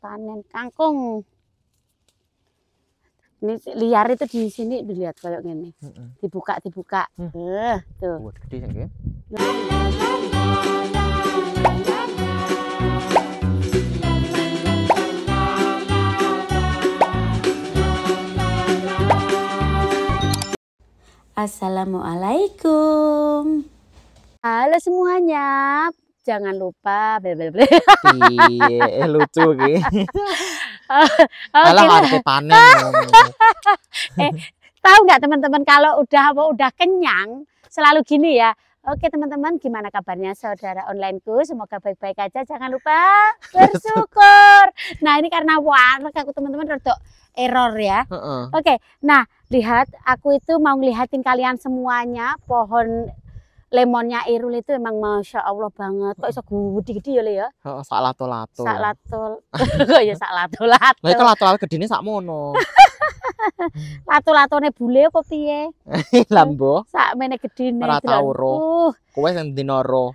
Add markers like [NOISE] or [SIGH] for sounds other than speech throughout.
panen kangkung. Ini liar itu di sini dilihat kayak gini. Heeh. Dibuka, dibuka. Hmm. Eh, tuh. Wah, gede sing iki. Assalamualaikum. Halo semuanya. Jangan lupa bel bel bel. Piye lucu iki. [LAUGHS] Oke Alah lah. arep panen. Tahu nggak teman-teman kalau udah apa udah kenyang selalu gini ya. Oke teman-teman, gimana kabarnya saudara onlineku? Semoga baik-baik aja. Jangan lupa bersyukur. Nah ini karena warna aku teman-teman rodok error ya. Heeh. Oke, nah lihat aku itu mau ngelihatin kalian semuanya pohon lemonnya Irul itu emang masya Allah banget. Kok iso gede-gede ya Le ya? Heeh, sak lato-lato. Sak latul. [LAUGHS] Kok ya sak latul-latul. Lah iku lato-lato gedene sak mono. [LAUGHS] Latul-latune bule apa piye? [LAUGHS] Lambo, Sak mene gedine. Ora tau ro. Uh, kowe sing dinoro.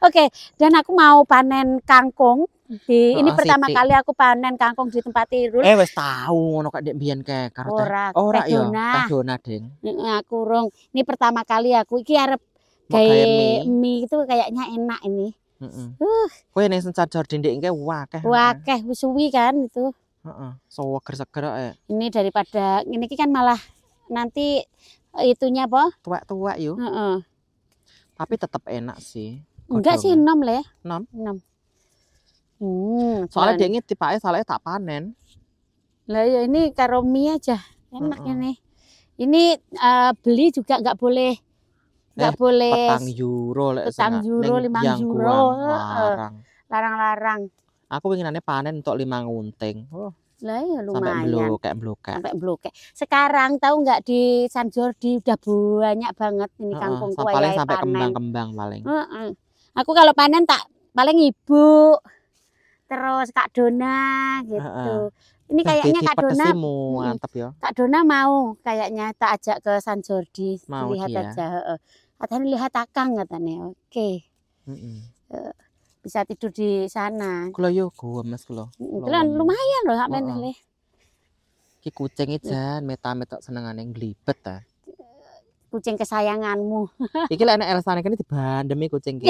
Oke, dan aku mau panen kangkung. Di ini Oh, pertama Siti. kali aku panen kangkung di tempat Irul. Eh wis tau ngono kok ndek mbiyen ke karo teh. Ora, Ora teh ya, dona. teh dona, Ding. Aku rong. Ini pertama kali aku iki arep gawe mie. mie itu kayaknya enak ini. Heeh. Uh. Kowe ning sencar dindek iki wakeh. Wakeh wis suwi kan itu. Heeh. Seger-seger ae. Ini daripada ini kan malah nanti itunya apa? Tuwek-tuwek yo, Heeh. tapi tetep enak sih. Enggak sih enam le. Enom? Enam. Hmm, Soalnya dia ini tipake soalnya tak panen. Lah ya ini karo mie aja. Enak Heeh. ini. Ini eh, beli juga nggak boleh nggak Eh, boleh Petang euro lek petang euro, Jangguan, euro, heeh. Larang. larang-larang. Aku pengenane panen untuk lima ngunting. Oh, Lah ya sampai lumayan. blokek blokek. Sampai blokek. Sekarang tahu nggak di San Jordi udah banyak banget ini kangkung kue paling sampai panen. kembang-kembang paling. Heeh. Aku kalau panen tak paling ibu terus Kak Dona gitu. Heeh. Ini kayaknya Kak Dona Mm-mm. mantep ya. Kak Dona mau kayaknya tak ajak ke San Jordi Mau lihat dia. aja. Heeh. Katanya lihat akang katanya. Oke, Heeh. bisa tidur di sana. Kula yo kula. Mm, Kula Kan lumayan loh sampai Heeh. nih. Ki kucing iki jan meta-meta senengane nglibet ta. Kucing kesayanganmu. Iki lek enek Elsa kene dibandemi kucing [LAUGHS] ki.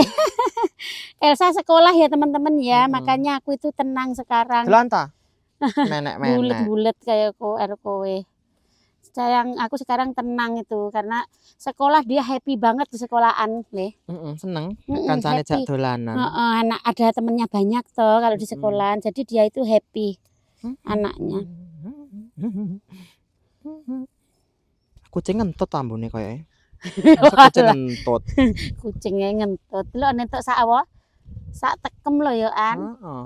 Elsa sekolah ya teman-teman ya, Mm-mm. makanya aku itu tenang sekarang. Delan ta? Menek-menek. [LAUGHS] bulet-bulet kayak ko er kowe. Sayang aku sekarang tenang itu karena sekolah dia happy banget di sekolahan, Le. Heeh, seneng. Mm-mm, Kancane jak dolanan. Heeh, anak ada temennya banyak toh kalau di sekolahan. Jadi dia itu happy Mm-mm. anaknya. [LAUGHS] Kucing ngentut ambune koyoke. Kucing ngentut. [LAUGHS] Kucingnya ngentut. Lo nentuk sak apa? Sak tekem lo ya an. Heeh.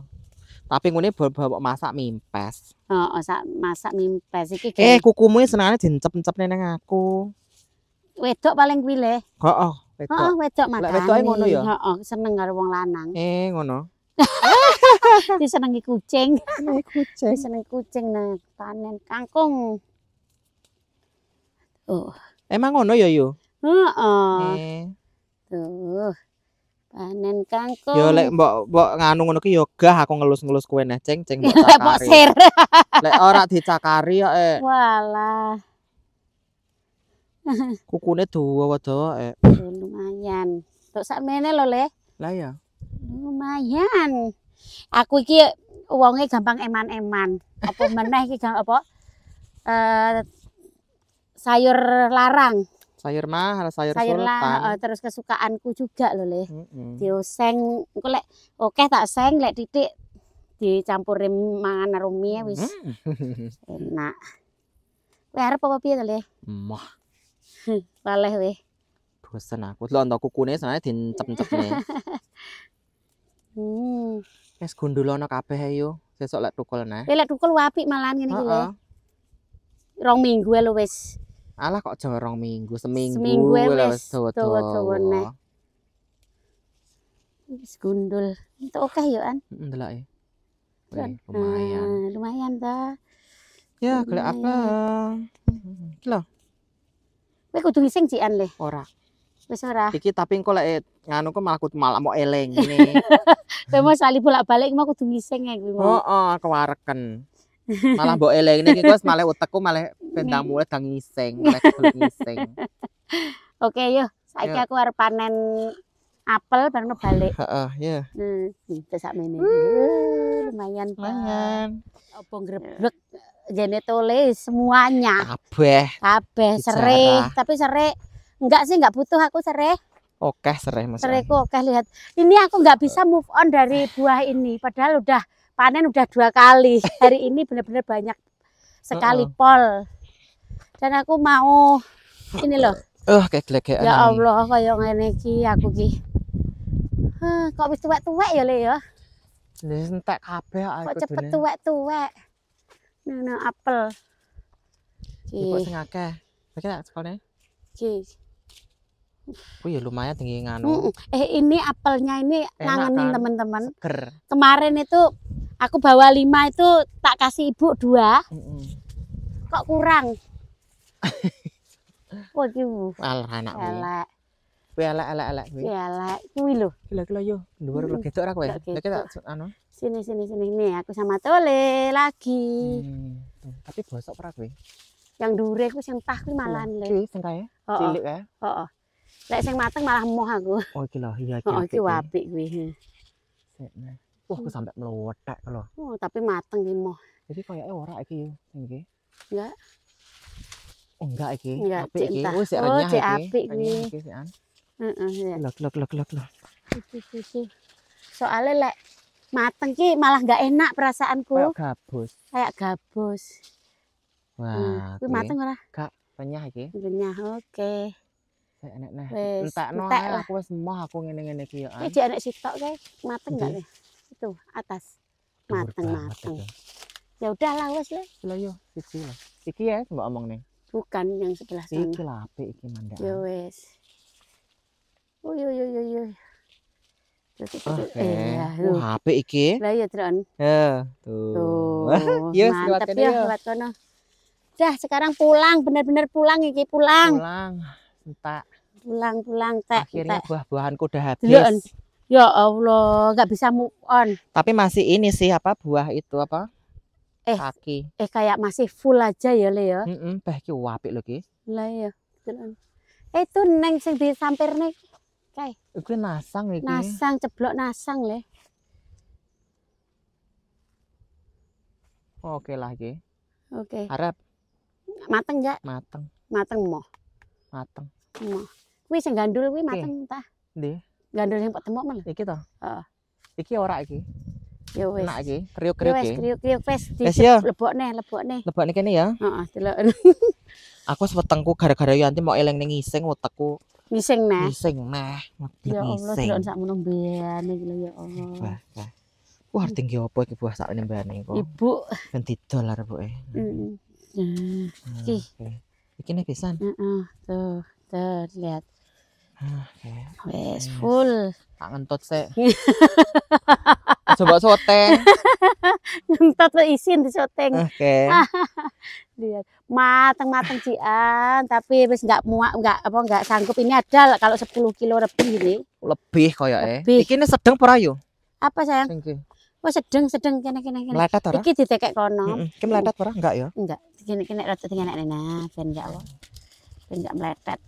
Tapi ngene bawa masak mimpes. Heeh, sak masak mimpes iki Eh, kukumu senengane dincep-encep nang aku. wedok paling kuwi le. Heeh, Heeh, wedok. wedok Lek makane. wedoke ngono ya? Heeh, seneng karo wong lanang. Eh, ngono. [LAUGHS] Disenengi kucing. Eh, kucing. Disenengi kucing nah panen kangkung. Oh, Emang ngono ya yo? Heeh. Eh. Tuh. Panen kangkung. Yo lek mbok mbok nganu ngono ki yo gah aku ngelus-ngelus kowe neh ceng ceng mbok [LAUGHS] cakari. Lek ora dicakari ya eh Walah, [LAUGHS] kukune dawa eh. tuh, lumayan. Tuk sakmene lho, Le. Lah ya. Lumayan. Aku iki wonge gampang eman-eman. Apa meneh iki gam- apa? Eh sayur larang, Sayur mahal, sayur, sayur lah sultan. terus kesukaanku juga lho, Le. Heeh. Dioseng, engko lek oke tak seng lek titik dicampurin mangan karo mie wis Hmm. [LAUGHS] enak. Kowe arep apa piye to, Le? Mah, [LAUGHS] Waleh we. bosen aku. Lho entuk kukune senane dincep-cepne. [LAUGHS] Hmm. Wis gondolono kabeh yo. Sesuk lek tukul neh. Lek tukul apik malahan ngene iki. Heeh. Rong minggu lho wis. Alah kok jawa rong minggu, seminggu, Seminggu wis wis dawa-dawa. dawa-dawa neh. Wis gundul. Itu oke ya, An? Heeh, ndelok e. Wih, lumayan. Ah, lumayan ta. Ya, golek apa? Iki lho, Kowe kudu ngising jian le. ora. Wis ora. Iki tapi engko lek nganu kok malah malah mau eleng ini. Kowe mau sali bolak-balik mau kudu ngising ya kuwi. Oh, oh kewareken. Malah mbok eleng iki kok malah utekku malah bendang mulai dang ngising, malah ngising. [LAUGHS] Oke, yuk. Saiki aku arep panen apel bareng balik. Heeh, ya. Hmm, gitu sakmene. Uh, lumayan. Lumayan. Apa ngrebek jene tulis semuanya. Kabeh. Kabeh serai, tapi serai enggak sih enggak butuh aku serai. Oke, sereh Mas. Seraiku oke lihat. Ini aku nggak bisa move on dari buah ini padahal udah panen udah dua kali. [LAUGHS] Hari ini benar-benar banyak sekali Heeh. pol. Dan aku mau ini loh. Eh, kayak gelegean. Ya Allah, kaya ngene iki aku ki. Hah, kok wis tuwek-tuwek ya, Le ya? Wis entek kabeh Kok aku cepet dene. tuwek-tuwek. Nah, apel. Iki kok sing akeh. Iki tak sekolahnya. ki. Oh ya lumayan tinggi nganu. Mm, Eh, ini apelnya ini Enak ngangenin kan? teman-teman. Kemarin itu aku bawa lima itu tak kasih ibu dua, Heeh. kok kurang. [LAUGHS] Waduh, Alah anak kuwi. elek, Kuwi elek-elek kuwi. elek. Kuwi lho. Gila-gila yo. Dhuwur Mm, lo gedok ra kowe. gedok. tak anu. Sini, sini, sini. Nih, aku sama Tole lagi. Hmm. Tapi bosok ora kowe. Yang dure aku sing tah kuwi malahan le. Iki sing kae cilik kae. Heeh. Lek sing mateng malah emoh aku. [LAUGHS] Oh iki lho, iya iki. Heeh, iki apik kuwi. apik kuwi. Nah. Wah, aku sampe melewetek lho. Oh, tapi mateng ki emoh. Iki koyoke ora iki sing iki. Enggak. Oh, enggak iki. Enggak, Apik iki. Oh, sik Oh, renyah iki. apik kuwi. iki sik an. Heeh, ya. Lho. Iki, iki, iki. Soalnya lek mateng ki malah nggak enak perasaanku. Kayak gabus. Kayak gabus. Wah, Hmm. Kuwi kuwi mateng ora? renyah iki. Renyah. Oke. Sik enek nah. Wis, entek ae lah. aku wis emoh aku ngene-ngene iki yo. Iki enek sitok kae mateng enggak nih? Itu atas. Mateng, mateng. Ya udah lah wes le. Lho yo, siji lho. Iki ya mbok omong nih. Bukan yang sebelah sana. Iki lah apik iki mandak. Ya wes. Oh yo yo yo yo. Tuh, tuh, tuh, tuh. Oke. Iya, apik iki. Lah ya Tron. Ya, tuh. Tuh. [LAUGHS] Yes, Mantep kene ya yo. lewat kono. Dah sekarang pulang, bener-bener pulang iki pulang. Pulang. Entak. Pulang pulang tek. Akhirnya buah-buahanku udah habis. Ya Allah, nggak bisa move on. Tapi masih ini sih apa buah itu apa? Eh. Kaki. Eh kayak masih full aja ya Le ya. Heeh, bah iki apik lho ki. Lah ya. Itu neng sing disampirne Iku nasang iki. nasang ceblok nasang le. Oke lah iki. Oke. Harap Mateng enggak? mateng, Mateng moh. mateng. Moh. Kuwi sing gandul kuwi mateng entah. Ndi? Gandul yang ketemu malah. Iki to? Heeh. Iki ora iki. Ya wis. Enak iki. Ya Kriuk-kriuk wis iki. kriuk-kriuk wis di Wis ya. lebokne, lebokne. Kene ya. Heeh, delok. [LAUGHS] Aku wetengku gara-gara Yanti mau eleng ning ngising wetekku Ngising nah. ngising. Ngebut Ya Allah, delok sak mono mbiyane iki lho ya Allah. Wah, wah. Wah, tinggi apa iki buah sak mbane kok. Ibu. Ben didol arep-e. Heeh. Nah, Hmm, Iki. Iki nih pisan. heeh, tuh, tuh lihat. Ah, oke. Wes full. Tak ngentut sik. [LAUGHS] Coba soteng. [LAUGHS] Ngentot lo isin di syuting. Oke. [LAUGHS] Lihat. Mateng-mateng cian, tapi wis nggak muak, nggak apa nggak sanggup. Ini ada kalau 10 kilo lebih ini. Lebih koyoke. Lebih. Iki ini sedeng apa ora yo? Apa sayang? Sing iki. Oh sedeng sedeng kene kene kene. Meletet ora? Iki ditekek kono. Heeh. Iki meletet ora? Enggak ya? Enggak, kene kene rada tinggal nek nah, ben enggak apa. Ben enggak meletet.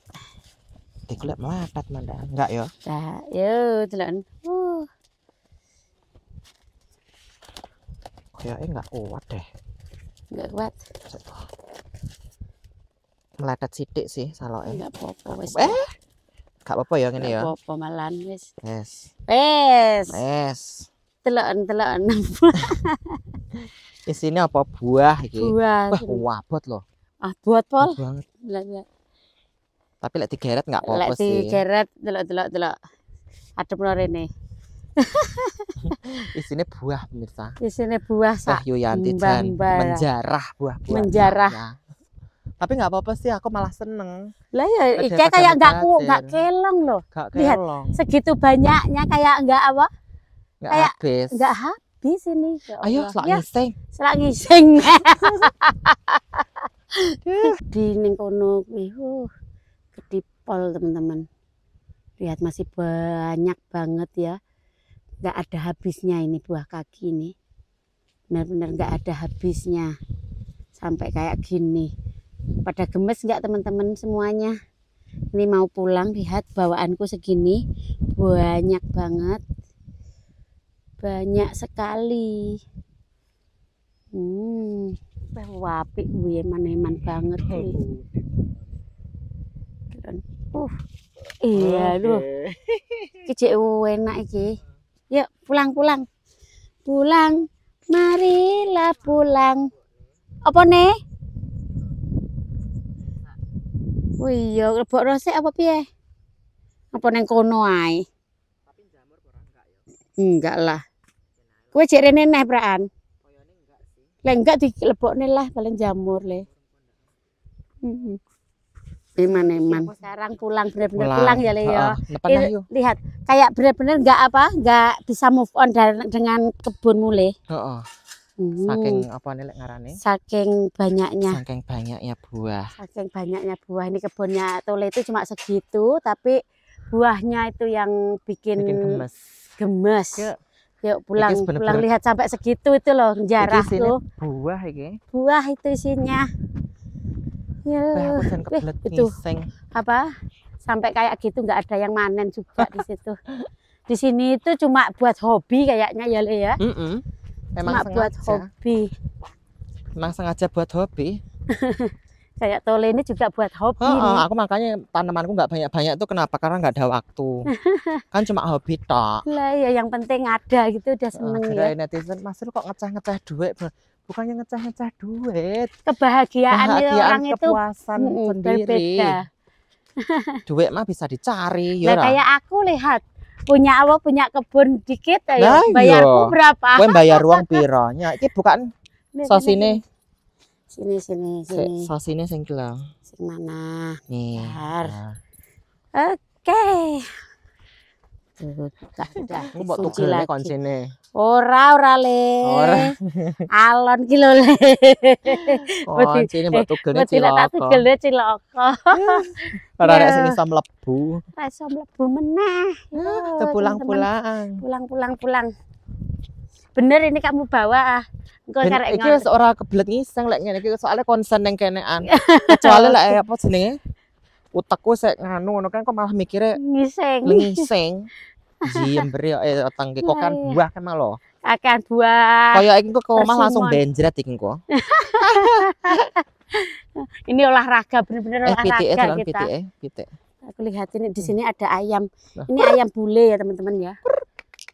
Dikulit meletet manda. Enggak ya? Dah, yo delok. Uh, Koyoke enggak kuat deh. enggak kuat. Meletet sithik sih saloke. Enggak apa-apa wis. Eh, Enggak apa-apa ya ngene ya. Enggak apa-apa malan wis. Yes. Wes. Yes. Deloken deloken [LAUGHS] Isine apa buah iki? buah. Wah, wabot loh. Ah, buat pol. Banget. Tapi lek digeret enggak apa-apa Lek sih. digeret delok delok delok. Adep lo rene. [LAUGHS] Isine buah pemirsa. Di sini buah sak Yuyanti mbah- Jan mbah. menjarah buah-buah. Menjarah. Tapi nggak apa-apa sih, aku malah seneng. Lah ya, Ada iki kayak enggak ku enggak kelong loh. Gak Lihat. kelong, Segitu banyaknya kayak enggak apa? nggak kayak habis. Enggak habis ini. Ya Ayo, selak ya, ngising. selak ngising. [LAUGHS] Di ning kono kuwi. Pol teman-teman. Lihat masih banyak banget ya. Nggak ada habisnya ini buah kaki ini. Benar-benar nggak ada habisnya. Sampai kayak gini. Pada gemes nggak teman-teman semuanya? Ini mau pulang, lihat bawaanku segini. Banyak banget. Banyak sekali. Hmm, wah, apik kuwi eman-eman banget kuwi. [LAUGHS] Uh, iya, aduh. Iki cek enak iki. Yuk, pulang, pulang. Pulang. Marilah pulang. Apa nih? Oh iya, lebok rosek apa piye? Apa neng kono ae? Enggak lah. Kowe cek rene neh praan. Lah enggak dilebokne lah paling jamur le. Heeh. Eman. Sekarang pulang bener-bener pulang, ya le ya. Ini lah yuk. lihat kayak bener-bener enggak apa enggak bisa move on dari- dengan kebunmu le. Heeh. Hmm. Saking apa nih ngarane? saking banyaknya Saking banyaknya buah. saking banyaknya buah ini kebunnya Tole itu cuma segitu tapi buahnya itu yang bikin, Bikin gemes. gemes. Yuk. Yuk pulang Iki bener-bener- pulang lihat sampai segitu itu loh jarah sini tuh buah iki. buah itu isinya. Ya aku kebelet itu. apa sampai kayak gitu nggak ada yang manen juga di situ. Di sini itu cuma buat hobi kayaknya ya Le ya. Heeh. Emang Cuma buat sengaja. hobi. Emang sengaja buat hobi. [LAUGHS] Kayak Tole ini juga buat hobi. Heeh, nih. aku makanya tanamanku nggak banyak-banyak tuh kenapa? Karena nggak ada waktu. [LAUGHS] kan cuma hobi tok. Lah ya yang penting ada gitu udah seneng ya. Kirain netizen, Mas kok ngeceh-ngeceh duit? Bukannya ngeceh-ngeceh duit. Kebahagiaan nih Kebahagiaan, orang itu kepuasan mm-mm, sendiri. berbeda. [LAUGHS] Duit mah bisa dicari, Nah, ya kayak aku lihat punya apa punya kebun dikit ayo Lah, bayarku iya. berapa? Kowe bayar uang piro? Nya iki bukan [LAUGHS] Nih, sosine. Sini sini sini. Sing lho. Sing mana? Nih. Nah, Oke. Tuh, buka sudah. Aku mau dikunci tugel lagi. koncine. Ora ora le. Ora. [LAUGHS] Alon ki lho le. [LAUGHS] Koncine mbok tugelne lek tak cilaka. tugel cilaka. [LAUGHS] Ora Ya. sing iso mlebu. Ra iso mlebu meneh. Tuh teman-teman. pulang-pulang. pulang bener ini kamu bawa ah engko karek iki wis ora kebelet ngiseng lek ngene iki soalnya konsen ning kenean. Kecuali lek apa jenenge? Utekku sik nganu ngono kan kok malah mikire ngising lengising. Jember ya eh otang ki kok kan Lah, iya. buah kan lo. akan buah. Kaya iki kok omah langsung benjret iki kok. [LAUGHS] ini olahraga bener-bener Eh olahraga dalan kita. pitike, pitik. aku lihat ini di sini ada ayam. Ini ayam bule ya teman-teman ya.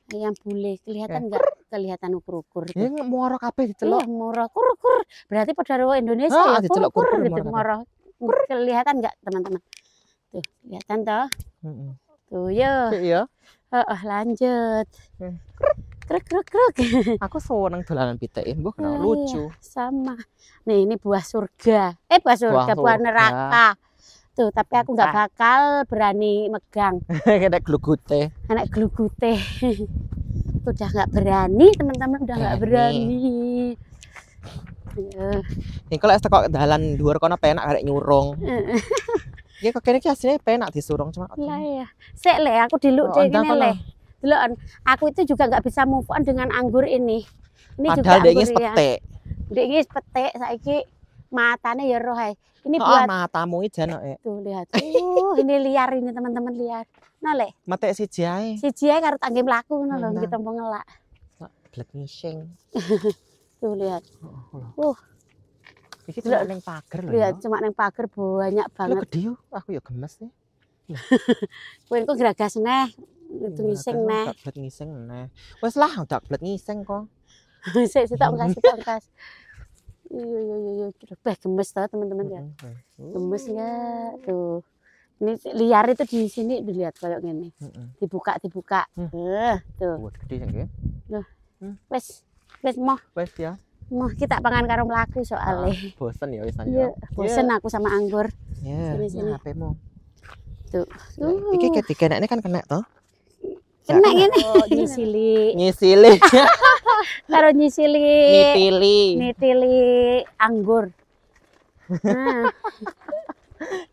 Ayam bule. Kelihatan nggak? Kelihatan ukur-ukur Ya itu moro kabeh Celok diceluk. moro kur-kur. Berarti pada rawa Indonesia Ah, ya diceluk kur-kur gitu moro kelihatan nggak teman-teman? Tuh kelihatan toh? Heeh. tuh yo. Sik ya. Oh, oh, lanjut. Hmm. Kruk kruk kruk. [LAUGHS] Aku seneng dolanan pitik, mbah Oh, kenal iya. lucu. Sama. Nih, ini buah surga. Eh, buah surga, buah, surga. neraka. Tuh, tapi aku nggak bakal berani megang. [LAUGHS] Kena glugute. Anak glugute. [LAUGHS] udah nggak berani, teman-teman udah nggak Berani. berani. Ya. Nek lek teko dalan dhuwur kono penak arek nyurung. Ya kok kene iki asline penak disurung cuma. Lah ya. Sik le, aku diluk Oh, kono. le. Delok, aku itu juga nggak bisa move on dengan anggur ini. Ini juga Padahal dia anggur ya. petik. Dek iki petik saiki matane ya roh ae. Ini Oh, buat matamu iki janoke. tuh lihat. Uh, ini liar ini teman-teman liar. Nah le, Metik siji ae. siji ae karo tangge mlaku ngono lho, iki tompo ngelak. Blek ngising. [LAUGHS] Tuh lihat. Oh, Uh. Iki cuma ning pager lho. Lihat ya. cuma nang pager banyak Lho banget. gede yo, aku ya gemes nih. [LAUGHS] Kowe engko geragas neh. Itu ngising neh. Gak blek ngising neh. Wes lah, udah blek ngising kok. [LAUGHS] Sik sitok engkas sitok engkas. [LAUGHS] Iya iya iya iya. Beh gemes tau teman-teman ya. Gemes ya. Tuh. Ini liar itu di sini dilihat kayak gini. Dibuka dibuka. Hmm. Eh, tuh. Wah, gede sing ki. Wes wes mau Wes ya. Mau kita pangan karo mlaku soalnya. Bosen ya wisan Iya, ya. bosen aku sama anggur. Ya, Sini, sini. ini HP-mu. Tuh. Nah, Iki ketika ini kan kena toh. Kena ngene. oh, nyisili. Nyisili, [LAUGHS] Karo nyisili. nitili, Nitili anggur. [LAUGHS] Nah,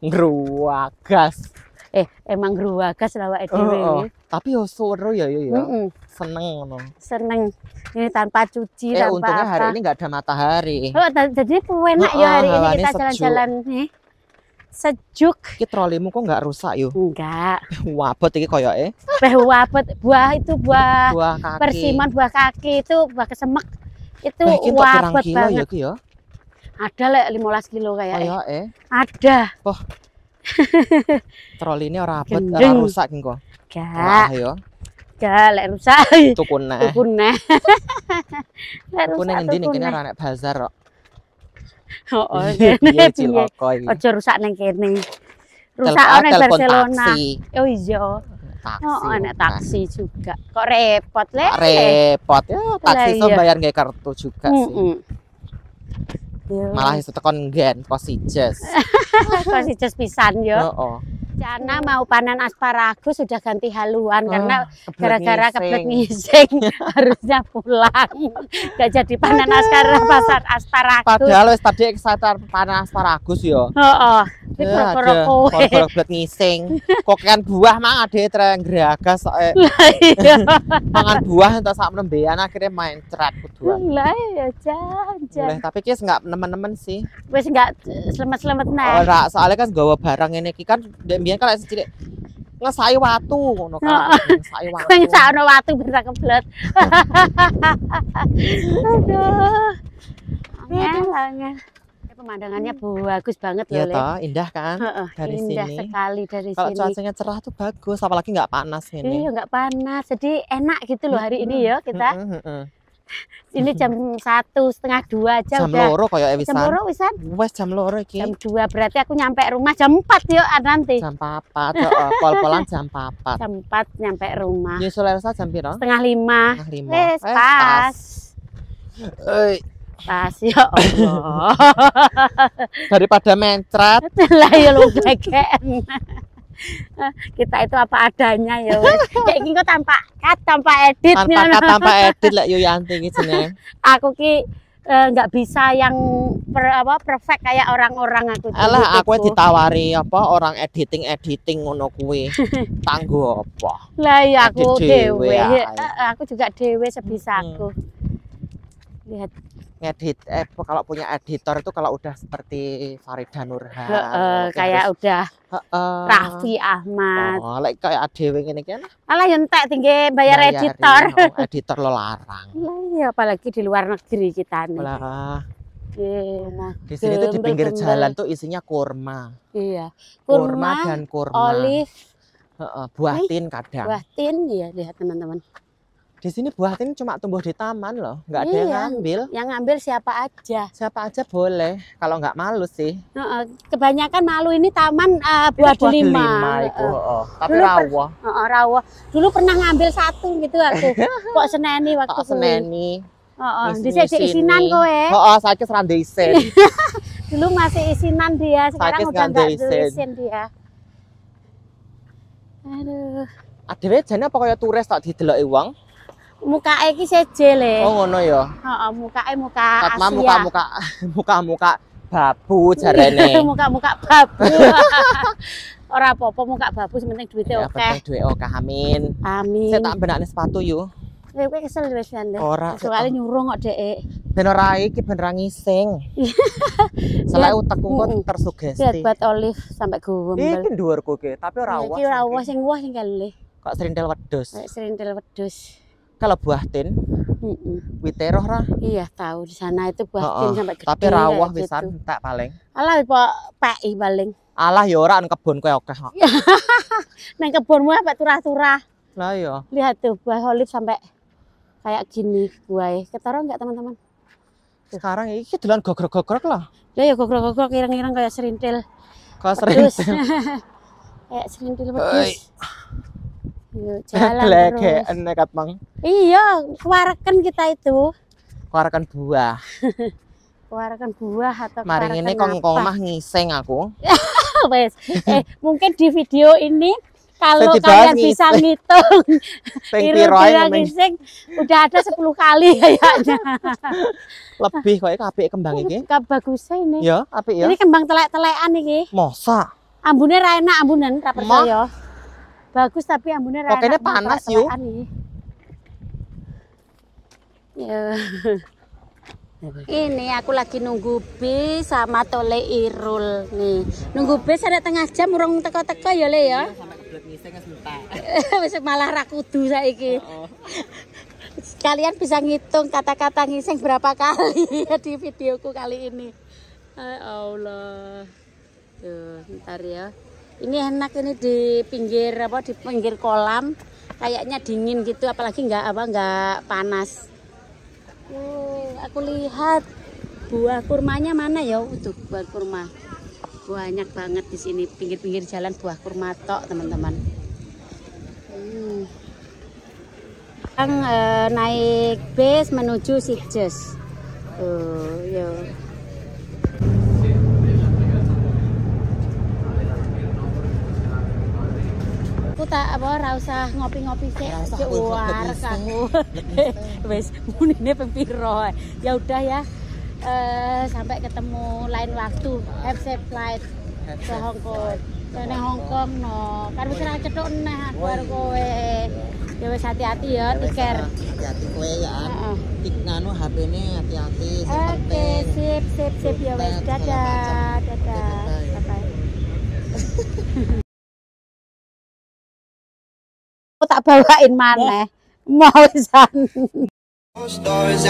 ngruwagas. Eh, emang gruwagas lah awake Oh, oh. Tapi yo seru ya yo ya. Mm-mm, Seneng ngono. Seneng. Ini tanpa cuci, Eh tanpa untungnya apa. hari ini nggak ada matahari. Oh, jadi enak Heeh, ya hari ini hawane kita jalan-jalan nih. Sejuk. Iki trolimu kok nggak rusak yo. Enggak. [LAUGHS] Wabot iki koyoke. Buah wabet, buah itu buah Buah kaki. persimmon, buah kaki itu buah kesemek. Itu Eh, wabet kilo ya banget. ya. Ada lek 15 kilo kayak. Koyoke. Ada. [LAUGHS] Troli ini ora abot, ora rusak iki kok. Wah yo. Enggak lek rusak. [LAUGHS] Tuku neh. Tuku neh. [LAUGHS] Lek Tuku rusak neh ngendi nih tuku kene neh. ora nek bazar kok. Oh, oh, Iya piye. ciloko iki. Ojo rusak neng kene. Rusak neng telepon Barcelona. Oh iya. Taksi. Oh, anak taksi juga. Kok repot le? Repot ya taksi Lah, so iya. bayar nggak kartu juga sih. Yo. Malah tekon nggen posijes. kok [LAUGHS] si Jus pisan yo. Heeh. Rencana mau panen asparagus sudah ganti haluan karena kebelet gara-gara kebelet ngising. [LAUGHS] harusnya pulang. Gak jadi panen pasar asparagus. Padahal wis tadi eksatan panas asparagus yo. Heeh. Iki Ya, koro ada. kowe. Kebelet ngising. [LAUGHS] Kok kan buah mang ade treng gragas eh, [LAUGHS] Iya. mangan buah entar sak mlembean akhirnya main cerat kuduan. Lah ya jan. Boleh, tapi kis nggak nemen-nemen sih. Wis enggak selemet-selemet nah. Ora, soalnya kan gawa barang ini kan kan lek cilik ngesai watu ngono kan. Ngesai [LAUGHS] watu. Kowe sakno watu bisa kebelet. Aduh. Angel, angel. Eh, Pemandangannya bagus banget Iya loh, toh, indah kan? Heeh, dari indah sini. sekali dari Kalau sini. cuacanya cerah tuh bagus, apalagi nggak panas Iya, ini. nggak panas. Jadi enak gitu loh hari ini ya kita. Heeh, heeh. Ini jam satu setengah dua aja Jam udah. loro Jam wisan. loro wisan. Wes jam loro iki. Jam dua berarti aku nyampe rumah jam empat yuk nanti. Jam papat, heeh, pol-polan jam papat. Jam empat nyampe rumah. Nyusul Elsa jam piro? Setengah lima. Setengah lima. Wes Eh, pas. Eh, Pas ya Allah. [LAUGHS] daripada mencret, [LAUGHS] lah ya lu bagian. [LAUGHS] [LAUGHS] kita itu apa adanya ya. [LAUGHS] Kayak gini kok tanpa cut, tanpa edit. tanpa kat, tanpa [LAUGHS] edit lek Yuyanti iki jenenge. Aku ki eh, nggak bisa yang per, apa perfect kayak orang-orang aku. Alah aku ditawari apa orang editing editing ngono kuwi. Tanggo apa? Lah ya aku dewe. ya. Eh, aku juga dewe sebisaku. Lihat Ngedit eh kalau punya editor itu kalau udah seperti Farida Nurhan. ngono ki kayak harus, udah heeh. Raffi Ahmad. Oh, lek kayak adewe ngene iki kan Alah yang tak tinggi bayar bayarin, editor. oh, editor lo larang. Iya apalagi di luar negeri kita nih. Lah, nah, di sini tuh di pinggir gembel. jalan tuh isinya kurma. iya. Kurma, Kurma, dan kurma. olive, Heeh, buah tin kadang. buah tin, ya lihat teman-teman. Di sini buah tin cuma tumbuh di taman loh, nggak ada yang Iya. ngambil. Yang ngambil siapa aja. Siapa aja boleh, kalau nggak malu sih. Kebanyakan malu ini taman eh, Ini buah delima. itu, heeh. tapi Dulu per- rawon. Heeh, rawon. Dulu pernah ngambil satu gitu aku. [LAUGHS] Kok seneni waktu kuwi. seneni. Heeh, Ngisi- dhisik di isinan kowe. Heeh, saiki serande isin. [LAUGHS] Dulu masih isinan dia, sekarang udah enggak isin. isin dia. Aduh, Adewe jane apa kaya turis tak dideloki wong? Mukae iki seje le. Oh ngono ya. Heeh, mukae muka Fatma Asia. muka-muka muka-muka [LAUGHS] babu jarene. [LAUGHS] muka-muka babu. [LAUGHS] Ora apa-apa muka babu sementing duitnya Ya oke. penting duwe oke amin. Amin. Saya tak benakne sepatu yuk. Kowe kowe kesel wis. Le. Ora Soalnya nyuruh kok dek. ben ora iki ben ra ngising. Soale utekku kok Mm-mm. Lihat tersugesti. buat olive sampai gombel. Iki dhuwurku ki, tapi ora Iki awas. ora iki. wah sing wah sing kali. Kok serintil wedhus. Serintil wedhus. Kalau buah tin, Mm-mm. witeroh ra. Iya tahu di sana itu buah tin sampai gede. Tapi rawah kayak gitu. tak paling. Alah kok PI paling. Alah ya ora kebon kowe akeh kok. [LAUGHS] Nang kebunmu apa turah-turah. Lah ya. Lihat tuh buah olive sampai kayak gini buahnya. Ketara enggak teman-teman? Sekarang iki dolan gogrok-gogrok lah. Ya ya gogrok-gogrok ireng-ireng kayak serintil. Wedhus. sering [LAUGHS] kayak serintil Oi. Yuk, [LAUGHS] jalan glegeken nekat mang. Iya, keluarkan kita itu. Keluarkan buah. [LAUGHS] Keluarkan buah atau Mari ini apa. ngomah ngising aku. [LAUGHS] Wes. Eh, mungkin di video ini kalau kalian bisa ngising. ngitung ngising udah ada 10 kali kayaknya. lebih koyo apik kembang iki. Kak bagusnya ini. Ya, apik ya. Ini kembang telek-telekan iki. Masa? Ambune ra enak ambunan ra Mah. percaya. Bagus tapi ambune ra Pokoknya panas, yuk. Ya. Ini aku lagi nunggu bis sama Tole Irul nih. Nunggu bis ada tengah jam urung teko-teko ya Le ya. sampai kebelet ngising sebentar [LAUGHS] Wis malah ra kudu saiki. Kalian bisa ngitung kata-kata ngising berapa kali [LAUGHS] ya di videoku kali ini. Ya Allah. Tuh, ntar ya. Ini enak ini di pinggir apa di pinggir kolam. Kayaknya dingin gitu apalagi nggak apa nggak panas. Uh, aku lihat buah kurmanya mana ya? Tuh buah kurma. Banyak banget di sini pinggir-pinggir jalan buah kurma tok, teman-teman. Hmm. Eh, naik bis menuju Sitges. Tuh, yo. Aku tak apa ora usah ngopi-ngopi Cuk, ngopi-ngopi waras aku. Wis munine ping. Ya udah ya. Eh, sampai ketemu lain waktu. Have safe flight ke Hong Kong. Kene Hong Kong no. Kan wis ora cetok neh aku karo kowe. Ya wis hati-hati ya tiker. hati-hati kowe ya tik nganu HP ini hati-hati Oke, sip, sip, sip ya wes. Dadah, dadah. Bye-bye. [LAUGHS] pagkain man eh. Mawisan. Stories